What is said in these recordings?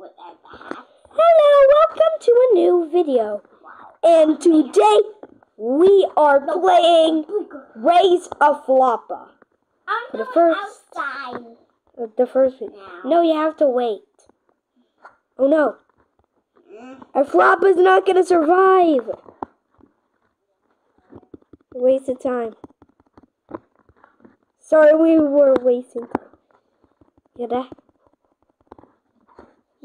without the hat. Hello, welcome to a new video. And today we are playing Raise a Floppa. For the first- outside. Uh, The first video. No, you have to wait. Oh no, Mm. our Floppa's not gonna survive. Waste of time. Sorry, we were wasting time. Get that?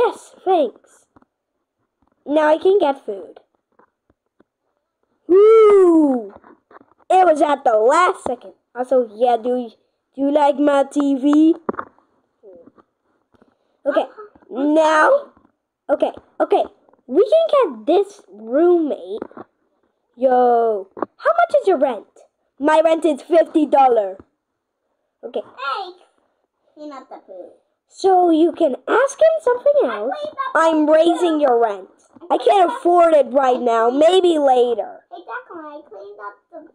Yes, thanks. Now I can get food. Woo! It was at the last second. Also, yeah, do you, do you like my TV? Okay, uh-huh. now, okay, okay, we can get this roommate. Yo, how much is your rent? My rent is fifty dollar. Okay, Hey, clean up the food. So you can ask him something else. I'm raising your rent. I can't afford it right now. Maybe later. Hey, Declan, I cleaned up the.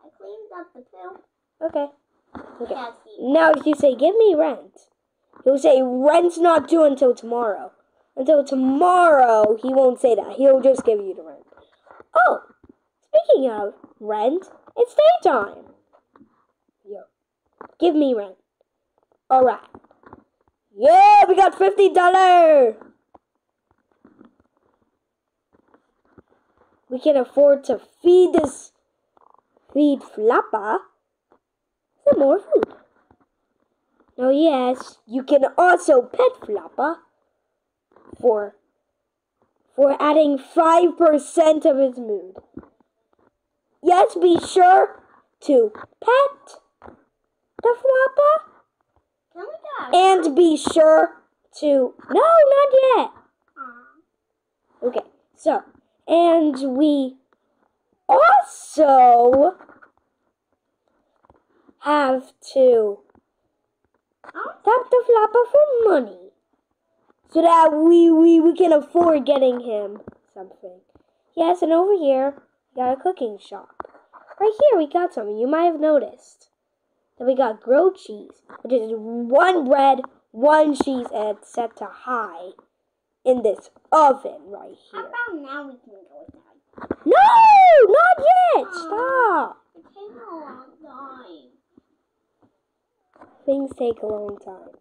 I cleaned up the poo. Okay. Okay. Now, if you say, give me rent, he'll say, rent's not due until tomorrow. Until tomorrow, he won't say that. He'll just give you the rent. Oh, speaking of rent, it's daytime. Yo, give me rent. All right. Yeah, we got $50. We can afford to feed this, feed Floppa some more food. Now, yes, you can also pet Floppa for for adding five percent of his mood. Yes, be sure to pet the Floppa? And be sure to no, not yet. Okay, so and we also have to tap the floppa for money so that we, we we can afford getting him something. Yes, and over here we got a cooking shop. Right here we got something you might have noticed. Then we got grilled cheese, which is one bread, one cheese, and it's set to high in this oven right how here. about now we can go inside? No, not yet. Stop. It takes a long time. Things take a long time.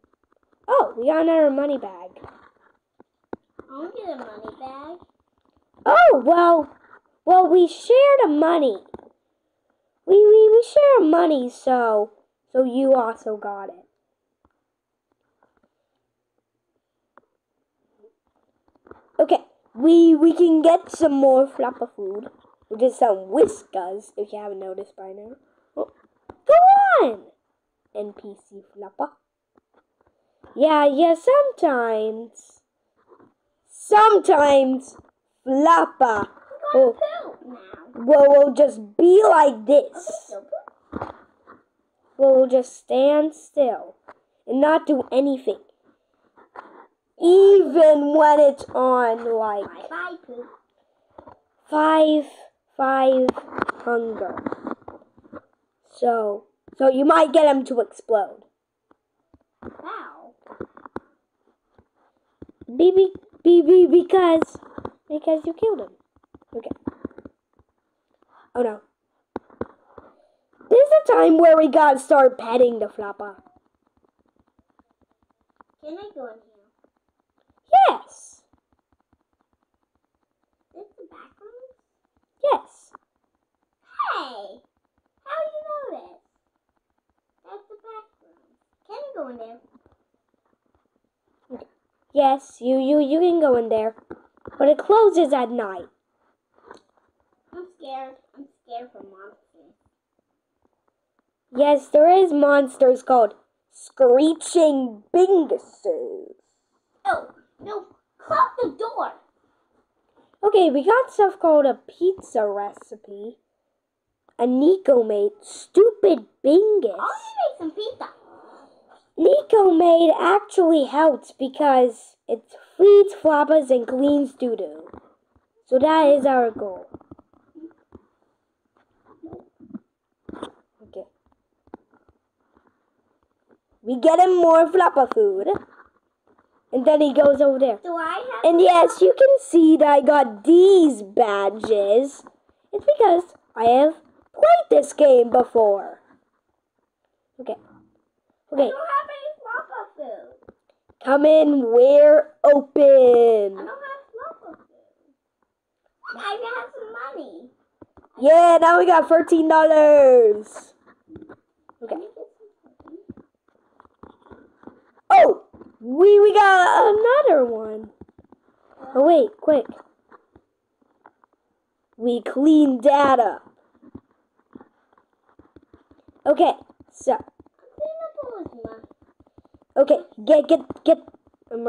Oh, we got another money bag. I want to get a money bag. Oh well, well we share the money. We we we share money, so so you also got it. Okay, we we can get some more floppa food, which is some whiskers, if you haven't noticed by now. Oh, go on, NPC floppa. Yeah, yeah. Sometimes, sometimes floppa Oh. going will, will just be like this. Will just stand still and not do anything. Even when it's on like five five hunger. So so you might get him to explode. Wow. BB BB because because you killed him. Okay. Oh no. The time where we gotta start petting the floppa. Can I go in here? Yes. This the bathroom? Yes. Hey! How do you know this? That's the bathroom. Can you go in there? Yes, you you you can go in there. But it closes at night. I'm scared. I'm scared for monsters. Yes, there is monsters called screeching binguses. Oh, no. Close the door. Okay, we got stuff called a pizza recipe. A Nico made stupid bingus. I want to make some pizza. Nico made actually helps because it feeds floppas and cleans doo doo. So that is our goal. We get him more floppa food. And then he goes over there. Do I have? And yes, you can see that I got these badges. It's because I have played this game before. Okay. I Okay, don't have any floppa food. come in, we're open. I don't have floppa food. I have some money. Yeah, now we got $13. Okay. Can you get some cookies? Oh, we, we got another one. Oh, wait, quick. We cleaned that up. Okay, so, okay, get, get, get. I'm.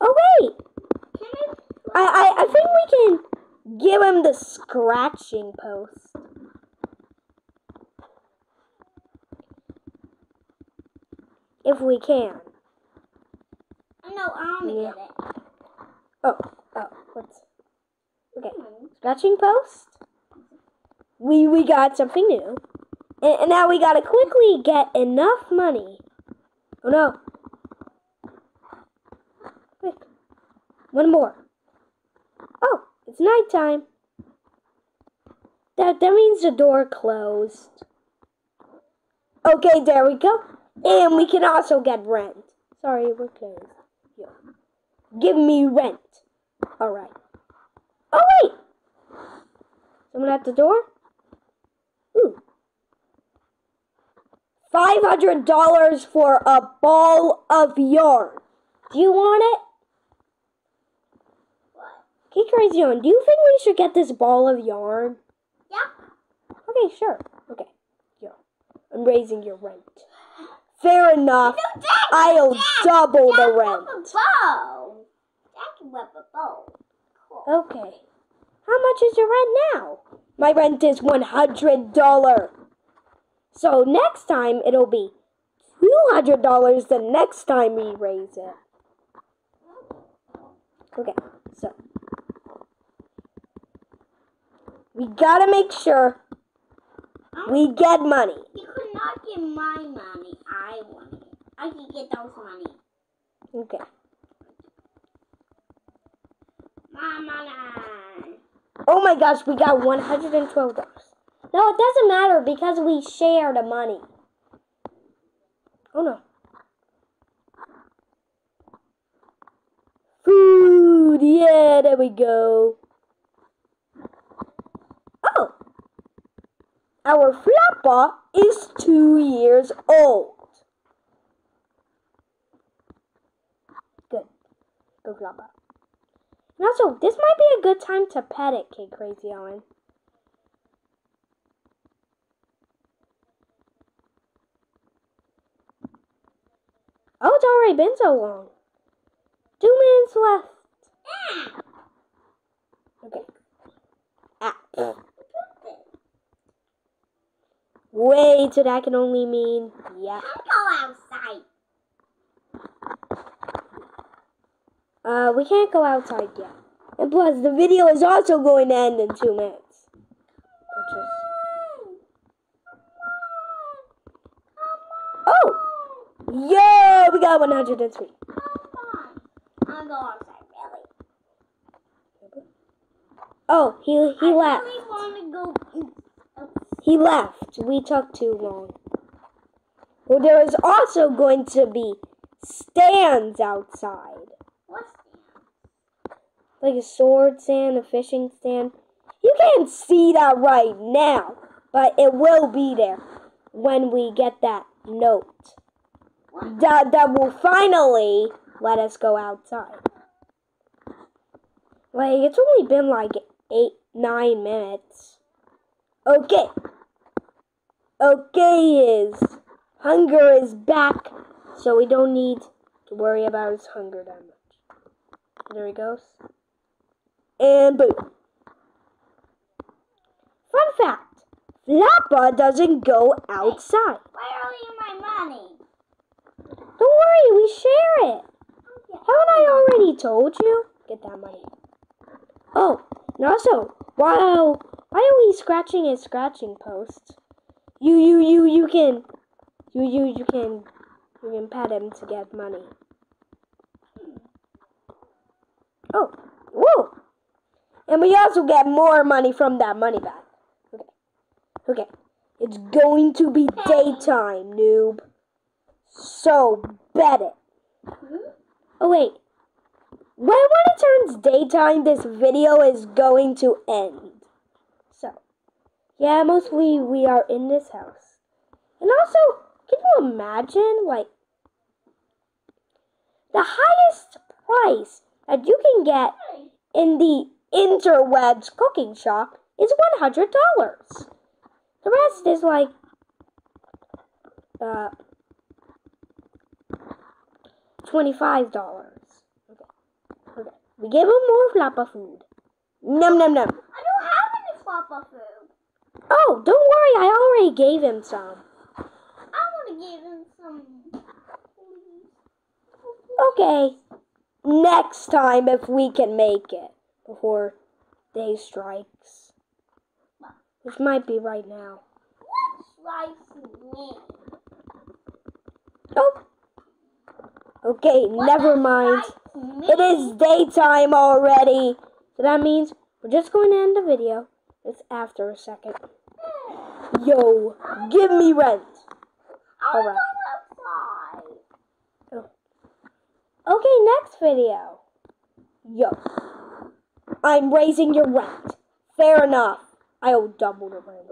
Oh, wait. I, I, I think we can give him the scratching post. If we can. No, I want to Yeah. get it. Oh, oh, what's okay? Scratching post. We we got something new, and, and now we gotta quickly get enough money. Oh no! Quick, one more. Oh, it's nighttime. That that means the door closed. Okay, there we go, and we can also get rent. Sorry, we're closed. Here. Give me rent. All right. Oh wait! Someone at the door? Ooh. Five hundred dollars for a ball of yarn. Do you want it? What? Okay, crazy on. Do you think we should get this ball of yarn? Yeah. Okay, sure. Okay. Here. I'm raising your rent. Fair enough. No, Dad, I'll Dad, double Dad the rent. bow. Dad can whip bow. Cool. Okay. How much is your rent now? My rent is one hundred dollar. So next time it'll be two hundred dollars the next time we raise it. Okay, so we gotta make sure we get money. You could not get my money. I want it. I can get those money. Okay. My money. Oh my gosh, we got one hundred and twelve dollars. No, it doesn't matter because we share the money. Oh no. Food, yeah, there we go. Oh, our floppa is two years old. Good, good floppa. And also, this might be a good time to pet it, Kid Crazy Owen. Oh, it's already been so long. Two minutes left. Okay. Ah. Wait, so that can only mean yeah. Can't go outside. Uh, we can't go outside yet. And plus, the video is also going to end in two minutes. Which is... Oh! Yo, we got 103. I'll go outside, really. Oh, he he I left. really want to go. in- He left. We took too long. Well, there is also going to be stands outside. That? Like a sword stand, a fishing stand. You can't see that right now, but it will be there when we get that note. What? That, that will finally let us go outside. Like, it's only been like eight, nine minutes. Okay. Okay is hunger is back, so we don't need to worry about his hunger that much. There he goes. And boom. Fun fact. Floppa doesn't go outside. Where are you my money? Don't worry, we share it. Okay. Haven't I already told you? Get that money. Oh, and also, while why are we scratching his scratching post? You, you, you, you can, you, you, you can You can pet him to get money. Oh, whoa! And we also get more money from that money bag. Okay. Okay. It's going to be daytime, noob. So bet it. Oh wait. When when it turns daytime, this video is going to end. Yeah, mostly we are in this house. And also, can you imagine, like, the highest price that you can get in the interwebs cooking shop is $100. The rest is like, uh, $25. Okay. Okay. We give him more floppa food. Num num num. I don't have any floppa food. Oh, don't worry, I already gave him some. I want to give him some. Okay. Next time if we can make it before day strikes. Which might be right now. What strikes me? Oh. Okay, What never mind. It is daytime already. So that means we're just going to end the video. It's after a second. Yo, give me rent. I Alright. go outside. Oh. Okay, next video. Yo, I'm raising your rent. Fair enough. I'll double the rent.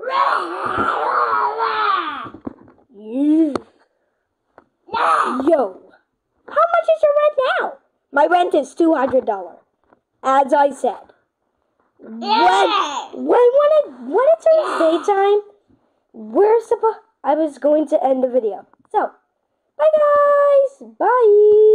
Yeah. Yo, how much is your rent now? My rent is two hundred dollars. As I said, when Yeah. when when it when it turns daytime, we're supposed. I was going to end the video. So, bye guys. Bye.